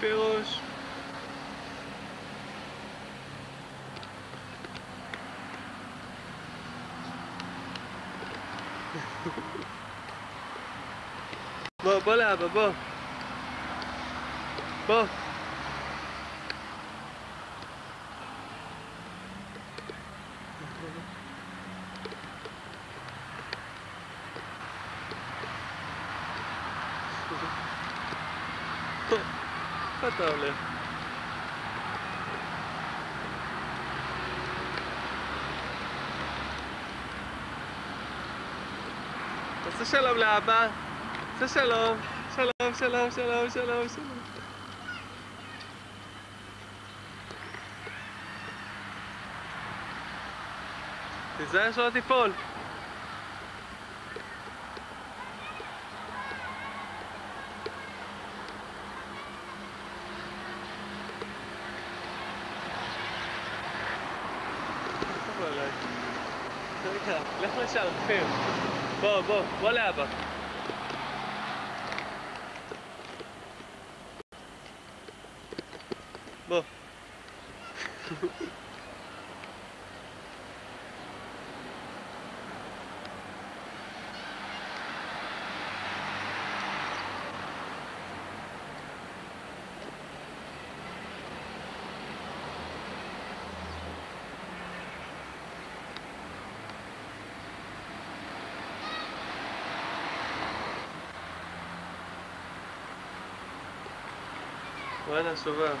פירוש. בוא, בוא לאבא, בוא. בוא. איפה אתה הולך? תעשה שלום לאבא. תעשה שלום. שלום, שלום, שלום, שלום, שלום. תיזהר שלא תיפול. לך לשם, כפיר. בוא, בוא, בוא לאבא. בוא. וואלה, שובר.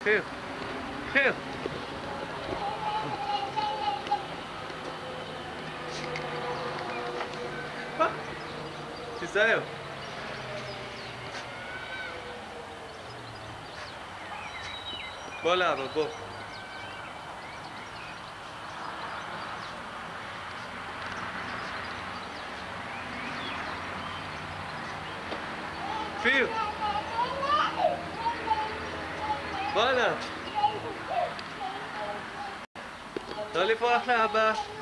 כפיר, כפיר. אה, תיזהר. בוא לאבא, בוא. כפיר! בואנה! לא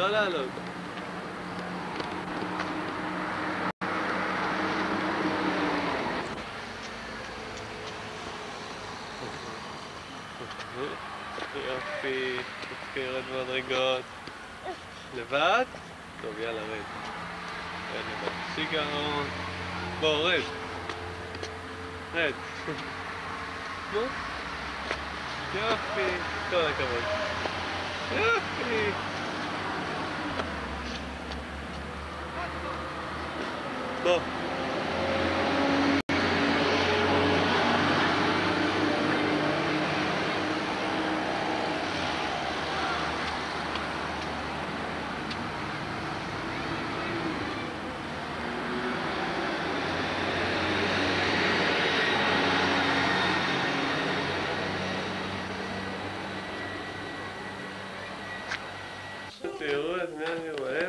לא לעלות, לא לעלות. יופי, יופי, ירד במדרגות. לבד? טוב, יאללה, רד. רד לבד. שיגעון. בוא, רד. רד. נו. יופי, כל הכבוד. יופי. בוא. תראו את מי אני רואה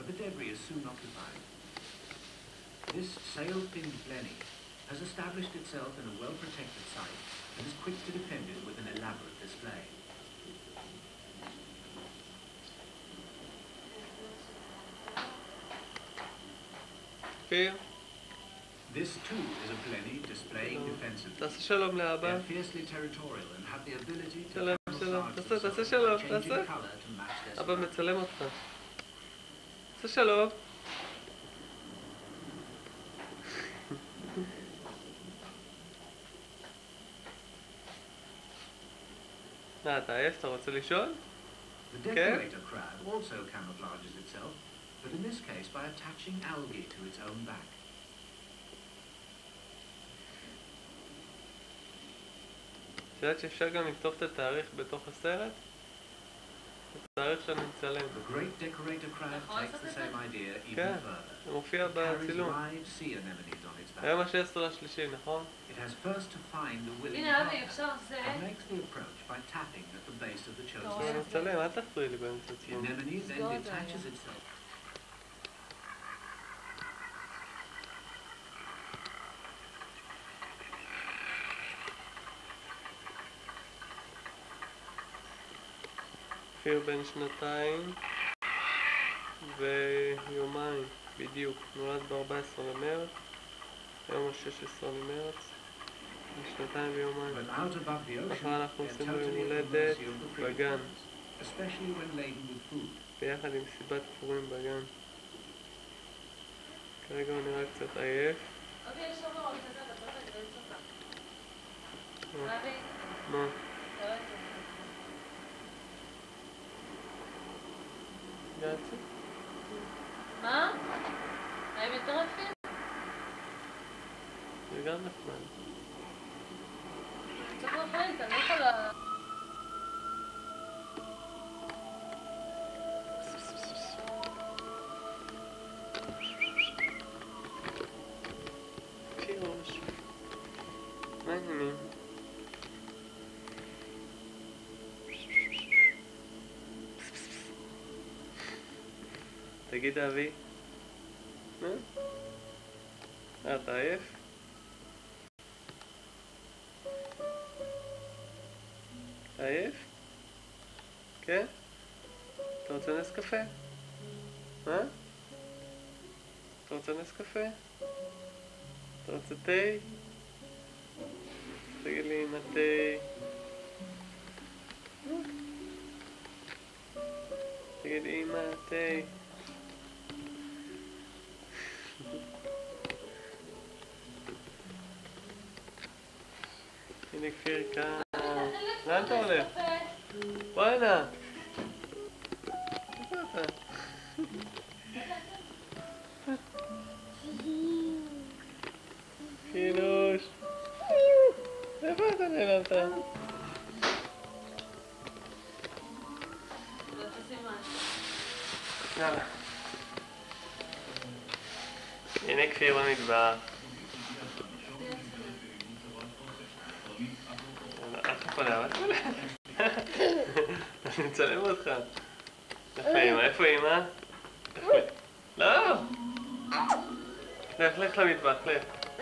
but the debris is soon occupied. This sail-finned blenny has established itself in a well-protected site and is quick to defend it with an elaborate display. כפיר, This too is a blenny displaying defensiveness. תעשה שלום They לאבא. are fiercely territorial and have the ability to שלום, שלום. camouflage תעשה, תעשה themselves שלום, by changing תעשה. color to match their אבא surroundings. מצלם אותך. תעשה שלום. מה, אתה עייף? אתה רוצה לישון? The decorator crab also camouflages itself, but in this case by attaching algae to its own back. את יודעת שאפשר גם לכתוב את התאריך בתוך הסרט? idea even כן, further. זה מופיע It carries בצילום. live sea anemones on its back. היום ה-16 לשלישי, נכון? It has first to find the willing הנה אבי, partner אפשר זה. and makes the approach by tapping at the base of the אתה chosen רואה? אני circle. מצלם, אל תפריעי לי באמצע The הצילום. כפיר בן שנתיים ויומיים בדיוק, נולד ב-14 למרץ, היום ה-16 למרץ, שנתיים ויומיים. מחר אנחנו עושים לו יום הולדת בגן, predators, especially when laden with food. ביחד עם סיבת פורים בגן. כרגע הוא נראה קצת עייף. אבי, יש שם עוד כזה, דבר רגע, באמצע אותה. מה? אבי, מה? אתה רואה את זה? גלצי? מה? הם יותר יפים? תגיד אבי. מה? אה, אתה עייף? אתה עייף? כן? אתה רוצה נס קפה? מה? אתה רוצה נס קפה? אתה רוצה תה? תגיד לי עם התה. תגיד אמא, תה. הנה כפיר כאן. לאן אתה הולך? בוא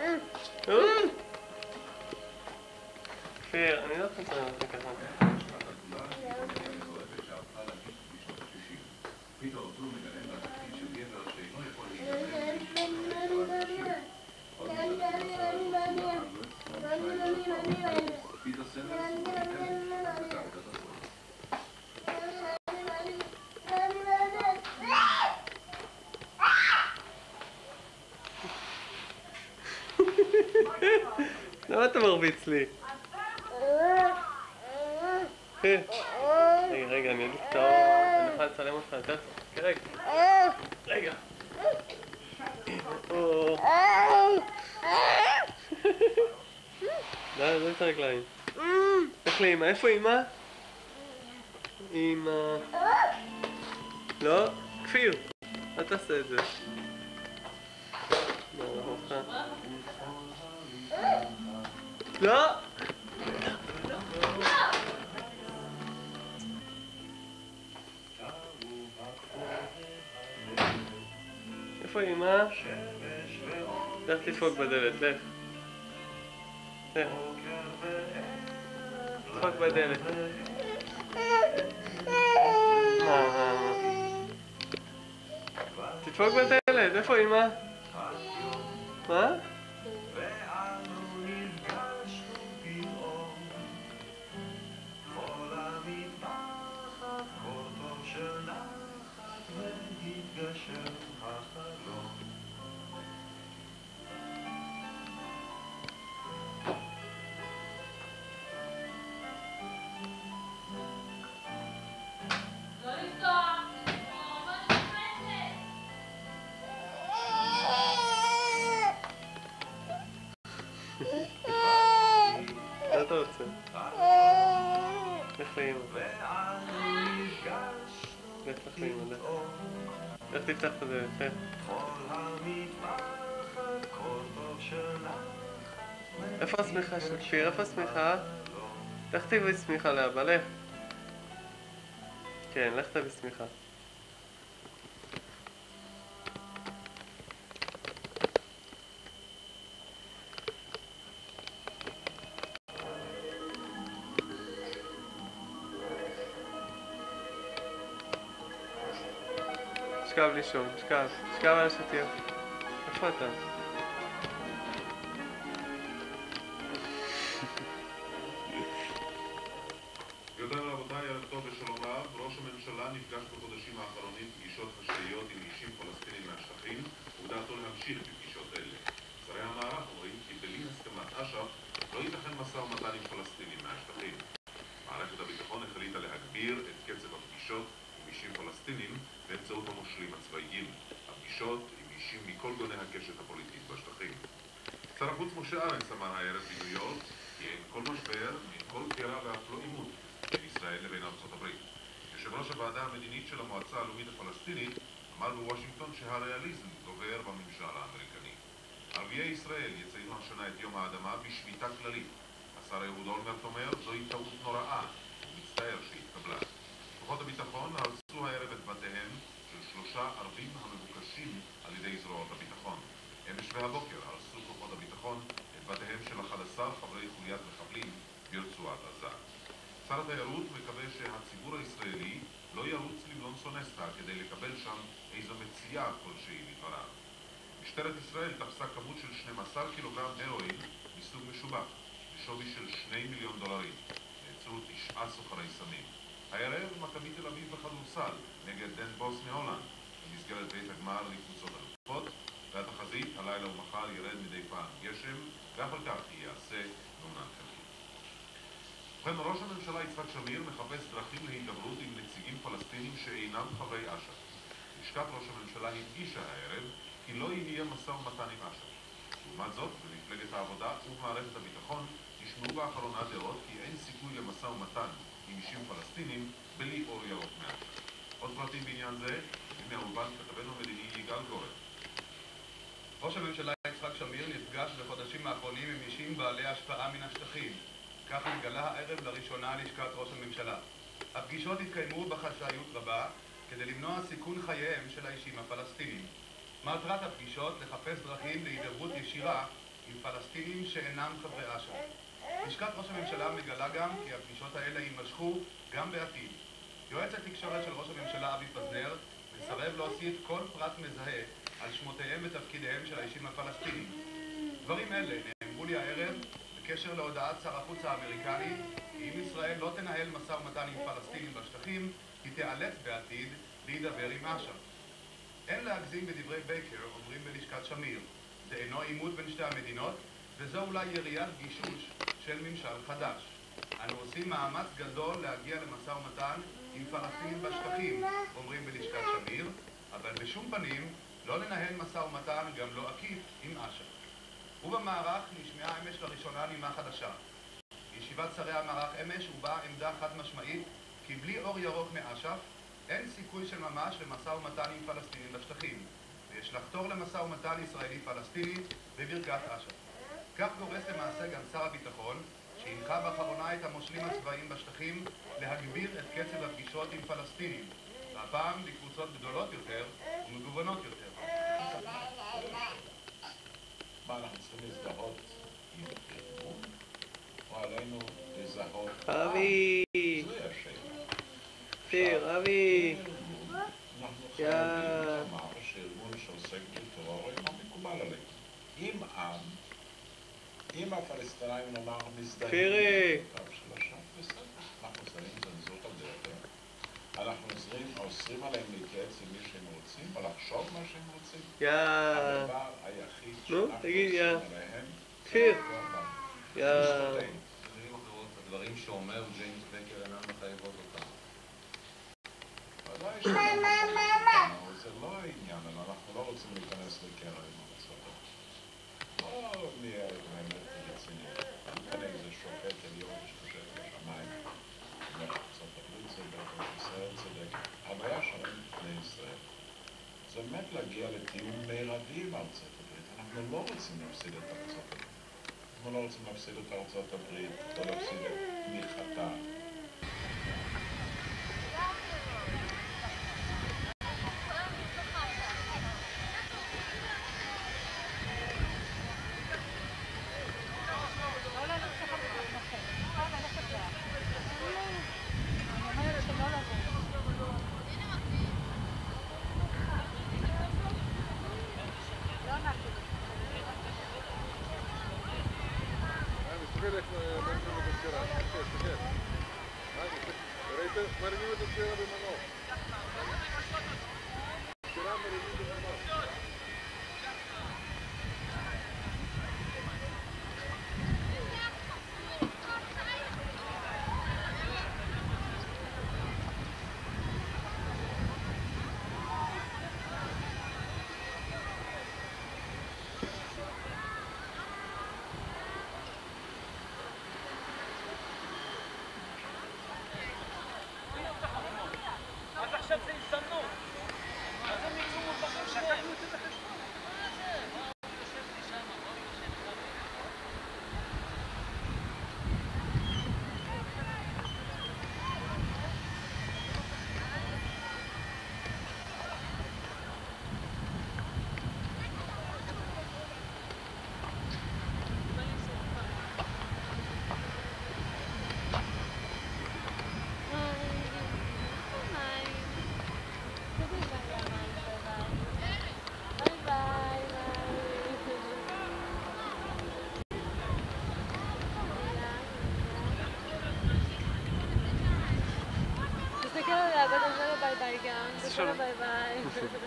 לך. אה. כפיר, אני לא יכול לצלם אותך ככה. למה אתה מרביץ לי? כן. רגע, רגע, אני אדליק את האור, אני אוכל לצלם אותך יותר טוב. כן, רגע. רגע. די, עזוב את הרגליים. לך לאמא, איפה אמא? אמא. לא, כפיר, אל תעשה את זה. לא! איפה אמא? לך תדפוק בדלת, לך. לך. תדפוק בדלת. תדפוק בדלת, איפה אמא? מה? לא את הדלת, לך. איפה השמיכה של כפיר? איפה השמיכה? לך תביא שמיכה לאבא, לך. כן, לך תביא שמיכה. לישון, שכב, שכב על השטיח. איפה אתה? גבירותיי ורבותיי, ערב טוב ושלום רב. ראש הממשלה נפגש בחודשים האחרונים פגישות חשאיות עם אישים פלסטינים מהשטחים, ובדעתו להמשיך בפגישות אלה. שרי המערך אומרים כי בלי הסכמת אש"ף לא ייתכן משא ומתן עם פלסטינים מהשטחים. מערכת הביטחון החליטה להגביר את קצב הפגישות עם אישים פלסטינים באמצעות המושלים הצבאיים. הפגישות עם אישים מכל גוני הקשת הפוליטית בשטחים. שר החוץ משה ארנס אמר הערב בניו יורק כי אין כל משבר, אין כל קרע ואף לא עימות בין ישראל לבין ארצות הברית. יושב ראש הוועדה המדינית של המועצה הלאומית הפלסטינית אמר בוושינגטון שהריאליזם גובר בממשל האמריקני. ערביי ישראל יציינו השנה את יום האדמה בשביתה כללית. השר אהוד אולמרט אומר זוהי טעות נוראה, הוא מצטער שהתקבלה. כוחות הביטחון הרסו הערב את בתיהם של שלושה ערבים המבוקשים על ידי זרועות הביטחון. אמש והבוקר הרסו כוחות הביטחון את בתיהם של 11 חברי חוליית מחבלים ברצועת עזה. שר התיירות מקווה שהציבור הישראלי לא ירוץ למלון סונסטה כדי לקבל שם איזו מציאה כלשהי לדבריו. משטרת ישראל תפסה כמות של 12 קילוגרם הרואין מסוג משובח, בשווי של 2 מיליון דולרים. נעצרו תשעה סוחרי סמים. הערב מכבי תל אביב בכדורסל נגד דן בוס מהולנד במסגרת בית הגמר לקבוצות אלופות והתחזית הלילה ומחר ירד מדי פעם גשם ואף על כך ייעשה מעונן חלקי. ובכן, ראש הממשלה יצחק שמיר מחפש דרכים להידברות עם נציגים פלסטינים שאינם חברי אש"ף. לשכת ראש הממשלה הדגישה הערב כי לא יהיה משא ומתן עם אש"ף. לעומת זאת, במפלגת העבודה ובמערכת הביטחון נשמעו באחרונה דעות כי אין סיכוי למשא ומתן עם אישים פלסטינים בלי אור ירוק מאש"ף. עוד פרטים בעניין זה, הנה האולפן כתבנו המדיני יגאל כהן. ראש הממשלה יצחק שמיר נפגש בחודשים האחרונים עם אישים בעלי השפעה מן השטחים. כך התגלה הערב לראשונה לשכת ראש הממשלה. הפגישות התקיימו בחשאיות רבה כדי למנוע סיכון חייהם של האישים הפלסטינים. מטרת הפגישות לחפש דרכים להידברות ישירה עם פלסטינים שאינם חברי אש"ף. לשכת ראש הממשלה מגלה גם כי הפגישות האלה יימשכו גם בעתיד. יועץ התקשורת של ראש הממשלה אבי פזנר מסרב להוסיף כל פרט מזהה על שמותיהם ותפקידיהם של האישים הפלסטינים. דברים אלה נאמרו לי הערב בקשר להודעת שר החוץ האמריקני כי אם ישראל לא תנהל משא ומתן עם פלסטינים בשטחים, היא תיאלץ בעתיד להידבר עם אש"ף. אין להגזים בדברי בייקר, אומרים בלשכת שמיר. זה אינו עימות בין שתי המדינות, וזו אולי יריית גישוש של ממשל חדש. אנו עושים מאמץ גדול להגיע למשא ומתן עם פלסטינים בשטחים, אומרים בלשכת שמיר, אבל בשום פנים לא לנהל משא ומתן, גם לא עקיף, עם אש"ף. ובמערך נשמעה אמש לראשונה נימה חדשה. בישיבת שרי המערך אמש הובעה עמדה חד משמעית כי בלי אור ירוק מאש"ף אין סיכוי של ממש למשא ומתן עם פלסטינים בשטחים, ויש לחתור למשא ומתן ישראלי-פלסטיני בברכת אש"ף. כך גורס למעשה גם שר הביטחון, שהנחה באחרונה את המושלים הצבאיים בשטחים להגביר את קצב הפגישות עם פלסטינים, והפעם בקבוצות גדולות יותר ומגוונות יותר. מה, אנחנו צריכים להזדהות עם ארגון? או עלינו לזהות... אבי! פיר, אבי! אנחנו יא. חייבים לומר שארגון שעוסק בטרור אינו מקובל עלינו. אם עם, אם הפלסטינאים נאמר מזדהים אנחנו שמים צנזור על דעתם. אנחנו עוזרים, אוסרים עליהם להתייעץ עם מי שהם רוצים, או לחשוב מה שהם רוצים. יא! הדבר היחיד נו, שאנחנו. אוסרים עליהם, כפיר. יא! הדברים שאומר ג'יימס בקר אינם מחייבות אותם. ודאי שזה לא. זה לא העניין, אנחנו לא רוצים להיכנס לקרע זה באמת להגיע לתיאום מרבי עם ארצות הברית. אנחנו לא רוצים להפסיד את ארצות הברית. אנחנו לא רוצים להפסיד את ארצות הברית, לא להפסיד את תמיכתה. עכשיו זה ביי גם. תעשה לה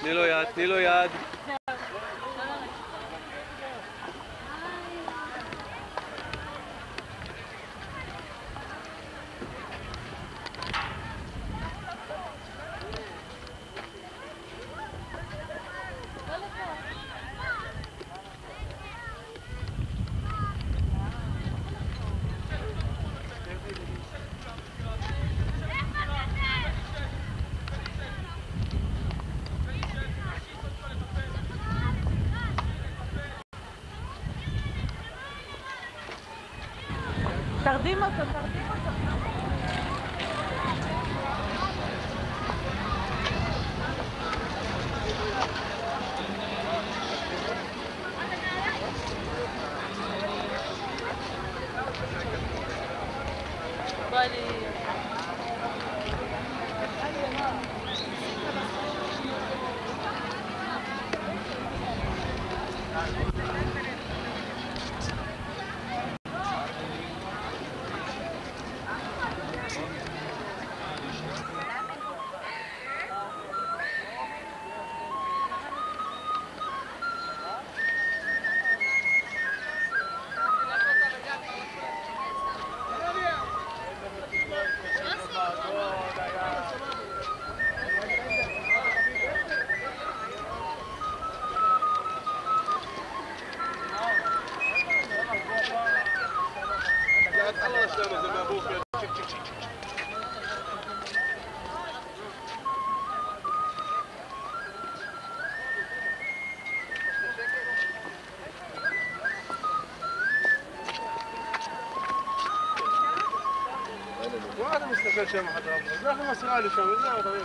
תני לו יד, תני לו יד. מחרדים אותו. ما هذا مستقل شيء ما حد ربنا نحن مسؤول شو بدنا وطبيعي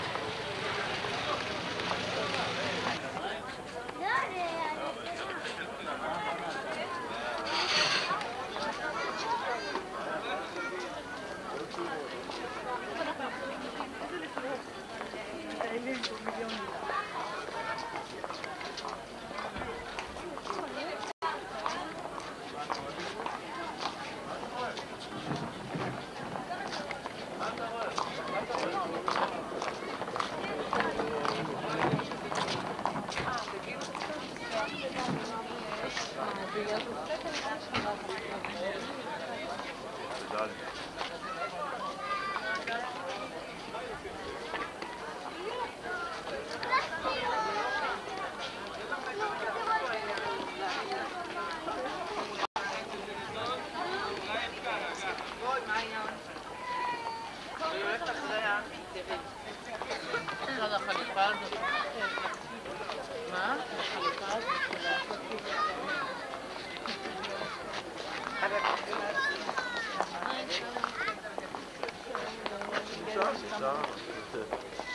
Ja, das ist gut.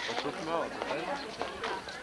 Das tut mir auch.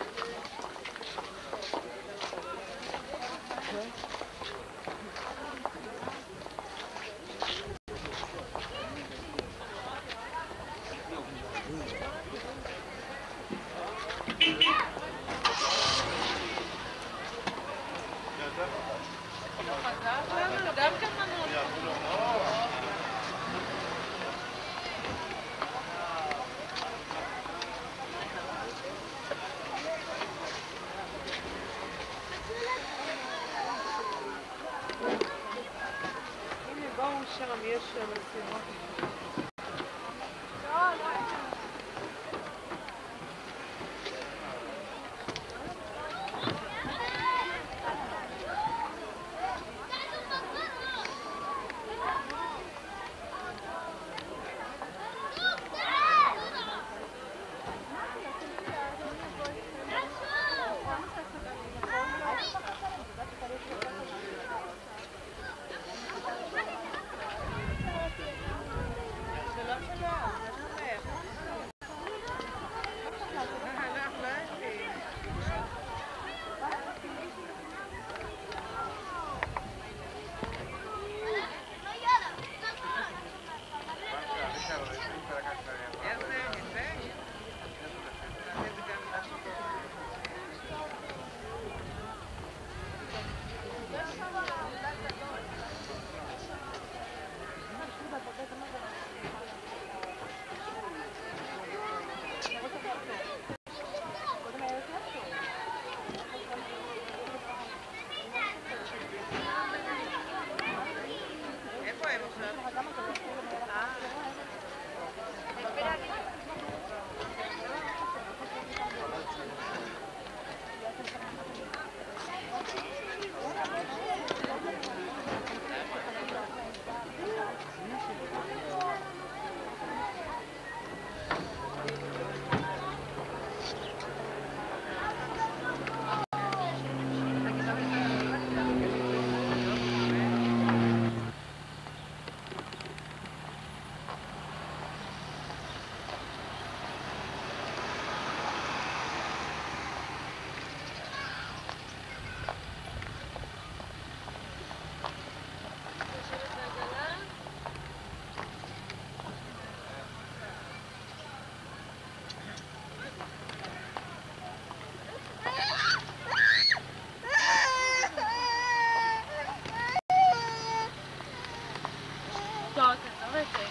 המפרקת.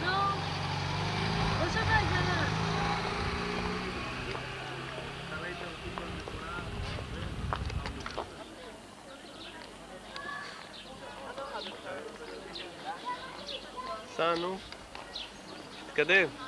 נו, לא שווה הגנה. סענו, תתקדם.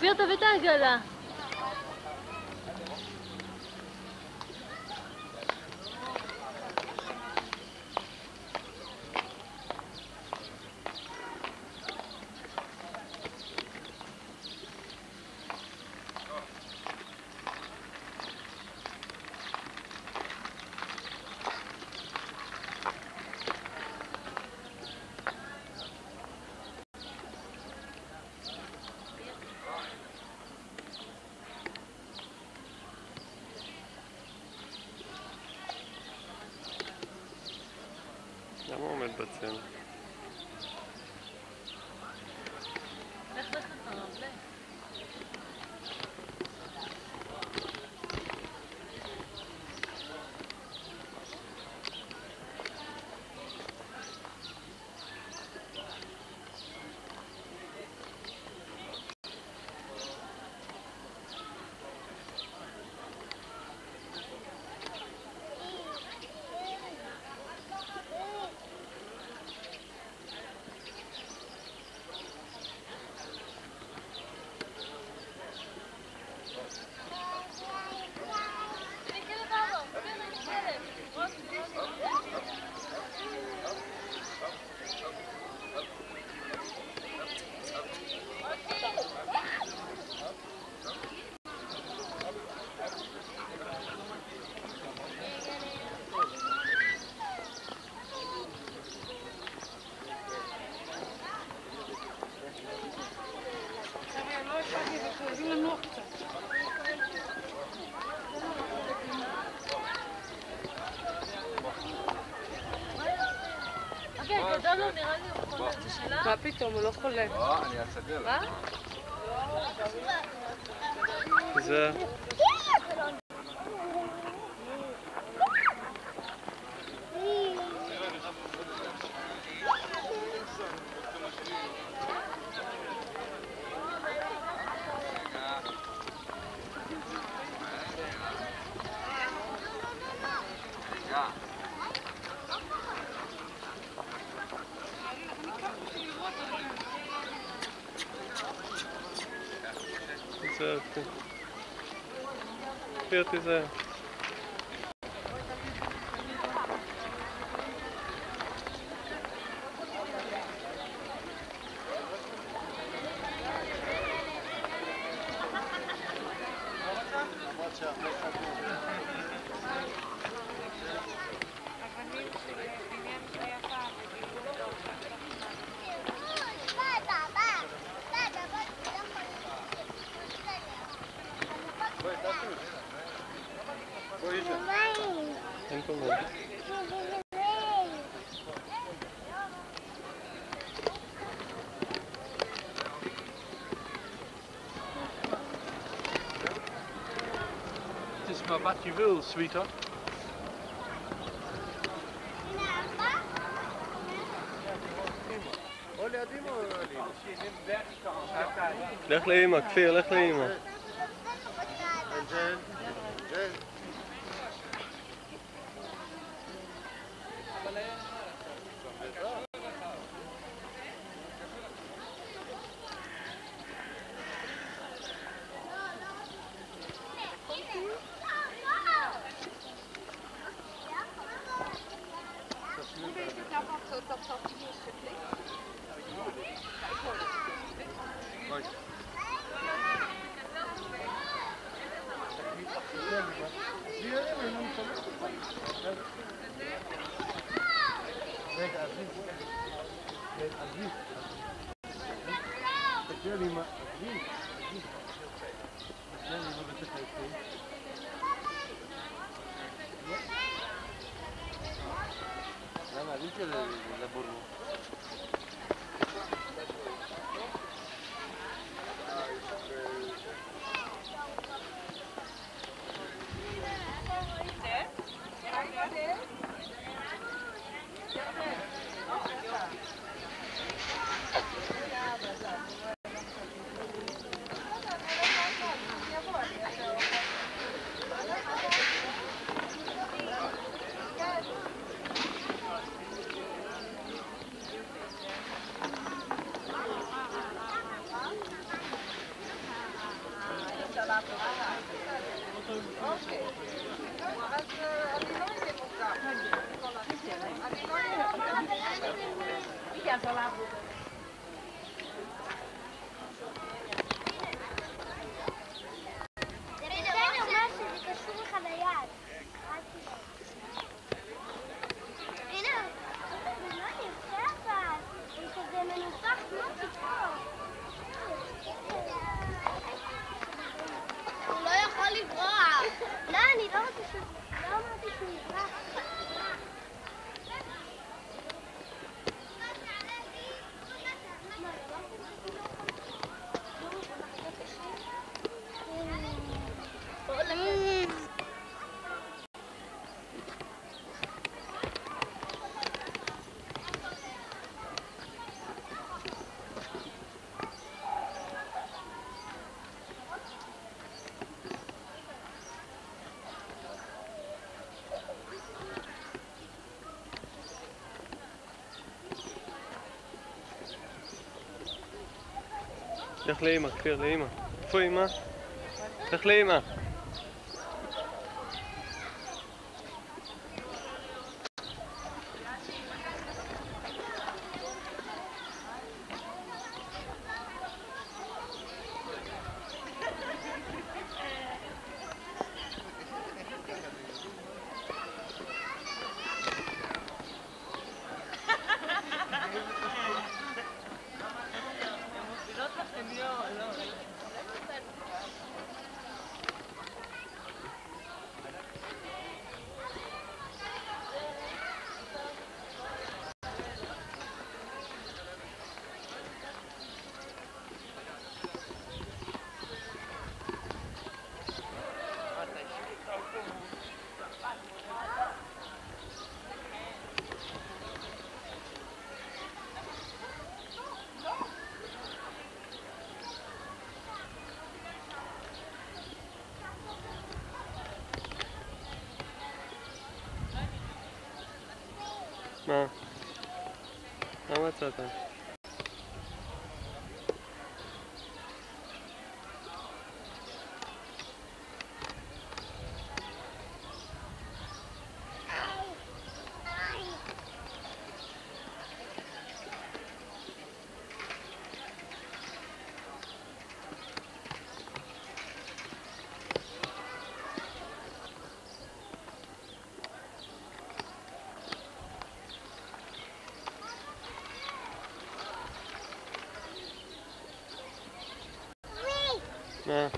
Fiyata biter göre. מה פתאום, הוא לא חולה. לא, אני אסדר לך. מה? זה... wat je wil, sweetheart. Leg alleen maar, veel, leg alleen. particularly לך לאימא, כפיר, לאימא. איפה אימא? לך לאימא. nosotros. Yeah.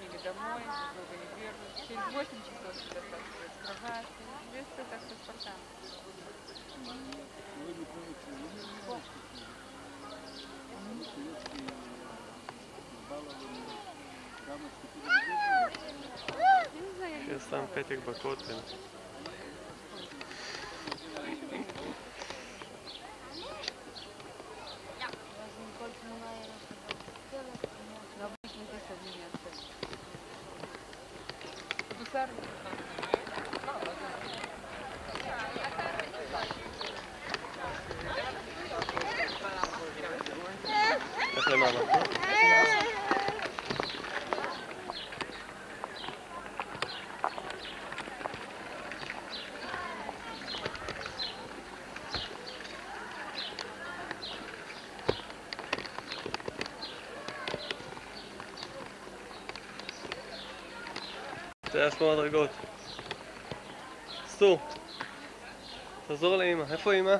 или домой, долго не держит. Через 8 часов сюда спасает. Кровать, средства так со спортом. Сейчас там Петик Бакотин. טייס במדרגות. סטור. תחזור לאמא. איפה אמא?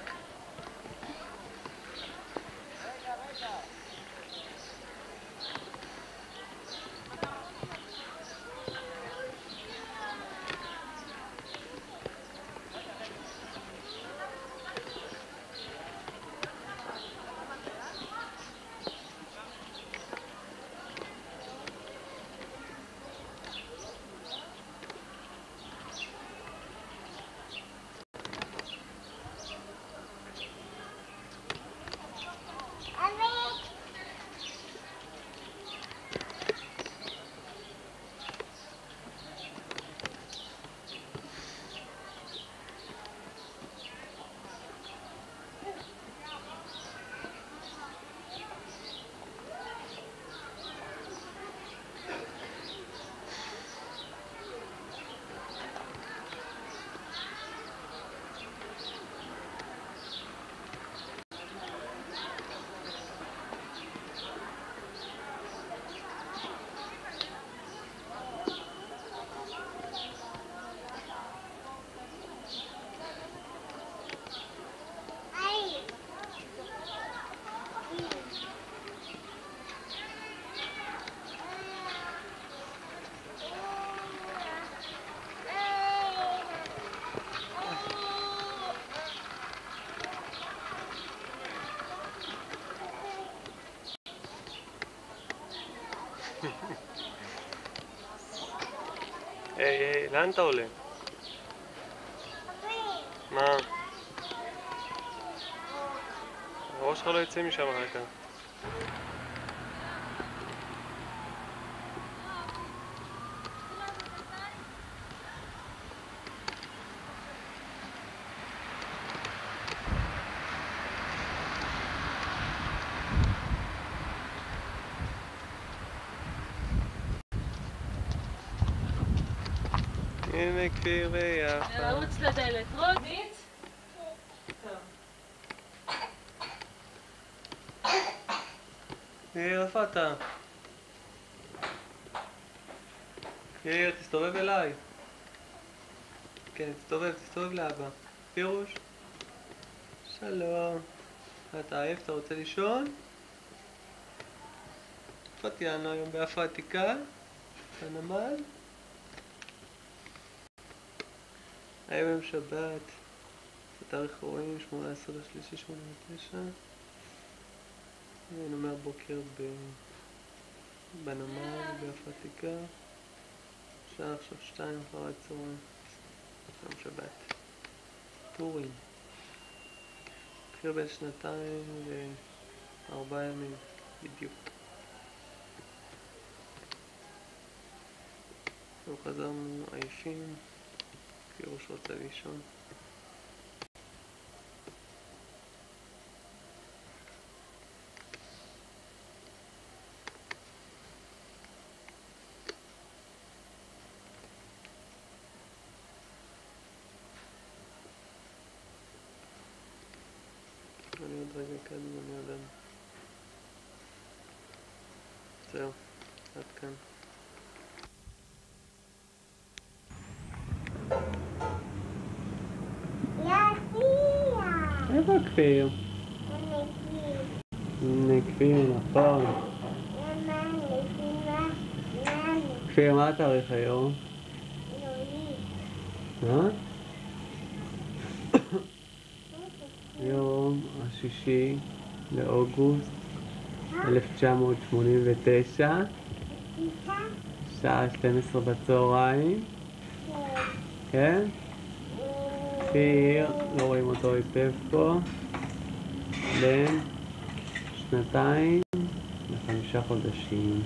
היי, היי, לאן אתה עולה? מה? הראש שלך לא יצא משם אחר כך. כפיר ויפה. לעוץ לדלת. רודית? טוב. יאיר, איפה אתה? יאיר, תסתובב אליי. כן, תסתובב, תסתובב לאבא. פירוש? שלום. אתה עייף? אתה רוצה לישון? איפה תהיינו היום? באיפה עתיקה? בנמל? היום יום שבת, תאריך רואים, 18 לשלישי 89. היינו מהבוקר ב... בנמל, ביפה. שעה עכשיו שתיים אחר הצהריים. יום שבת. פורים. בקר בן שנתיים וארבעה ימים בדיוק. אנחנו חזרנו עייפים, פירוש רוצה לישון. אני עוד רגע כאן ואני אדם. איפה כפיר? נכון. כפיר, מה התאריך היום? אה? היום השישי לאוגוסט 1989, שעה 12 בצהריים, כן? כפיר, לא רואים אותו היטב פה, בן שנתיים וחמישה חודשים.